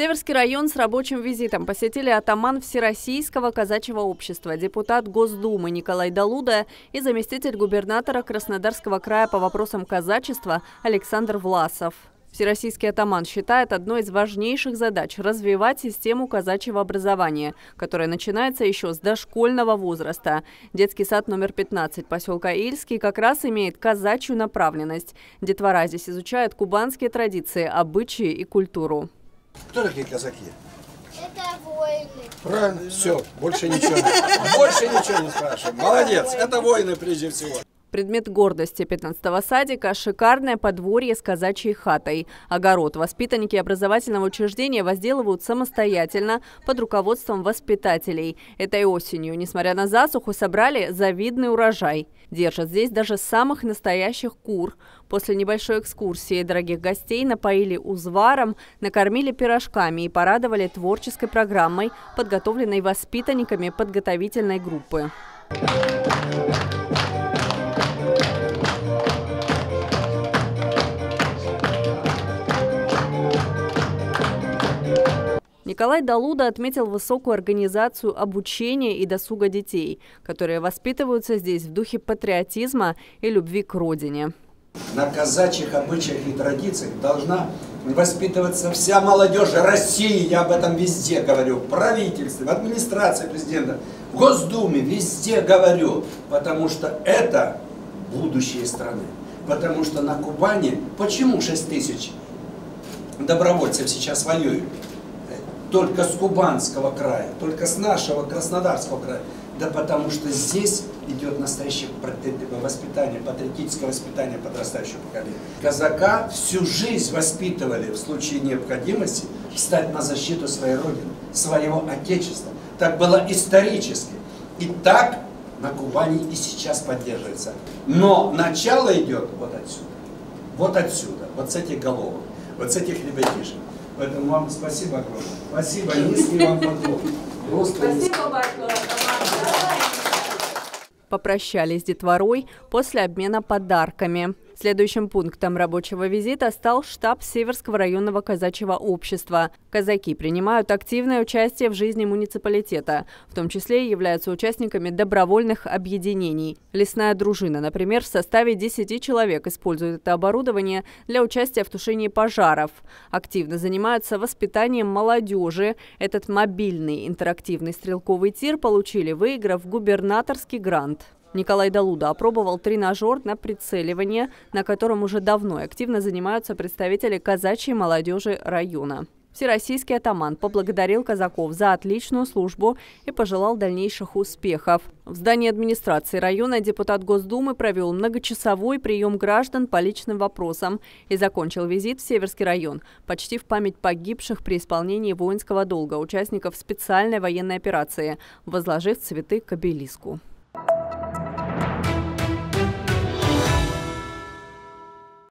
Северский район с рабочим визитом посетили атаман Всероссийского казачьего общества, депутат Госдумы Николай Далуда и заместитель губернатора Краснодарского края по вопросам казачества Александр Власов. Всероссийский атаман считает одной из важнейших задач – развивать систему казачьего образования, которая начинается еще с дошкольного возраста. Детский сад номер 15 поселка Ильский как раз имеет казачью направленность. Детвора здесь изучают кубанские традиции, обычаи и культуру. Кто такие казаки? Это воины. Правильно, все, больше ничего. Больше ничего не спрашиваем. Молодец, это воины прежде всего. Предмет гордости 15-го садика – шикарное подворье с казачьей хатой. Огород воспитанники образовательного учреждения возделывают самостоятельно под руководством воспитателей. Этой осенью, несмотря на засуху, собрали завидный урожай. Держат здесь даже самых настоящих кур. После небольшой экскурсии дорогих гостей напоили узваром, накормили пирожками и порадовали творческой программой, подготовленной воспитанниками подготовительной группы. Николай Далуда отметил высокую организацию обучения и досуга детей, которые воспитываются здесь в духе патриотизма и любви к родине. На казачьих обычаях и традициях должна воспитываться вся молодежь России, я об этом везде говорю, в правительстве, в администрации президента, в Госдуме, везде говорю, потому что это будущее страны. Потому что на Кубани, почему 6 тысяч добровольцев сейчас воюют? Только с Кубанского края, только с нашего Краснодарского края. Да потому что здесь идет настоящее воспитание, патриотическое воспитание подрастающего поколения. Казака всю жизнь воспитывали в случае необходимости встать на защиту своей родины, своего отечества. Так было исторически. И так на Кубани и сейчас поддерживается. Но начало идет вот отсюда. Вот отсюда, вот с этих головок, вот с этих ребятишек. Поэтому вам спасибо огромное. Спасибо, низкий вам поклон. Просто спасибо большое. Попрощались с детворой после обмена подарками. Следующим пунктом рабочего визита стал штаб Северского районного казачьего общества. Казаки принимают активное участие в жизни муниципалитета, в том числе и являются участниками добровольных объединений. Лесная дружина, например, в составе 10 человек использует это оборудование для участия в тушении пожаров. Активно занимаются воспитанием молодежи. Этот мобильный интерактивный стрелковый тир получили, выиграв губернаторский грант. Николай Далуда опробовал тренажер на прицеливание, на котором уже давно активно занимаются представители казачьей молодежи района. Всероссийский атаман поблагодарил казаков за отличную службу и пожелал дальнейших успехов. В здании администрации района депутат Госдумы провел многочасовой прием граждан по личным вопросам и закончил визит в Северский район, почти в память погибших при исполнении воинского долга участников специальной военной операции, возложив цветы к обелиску.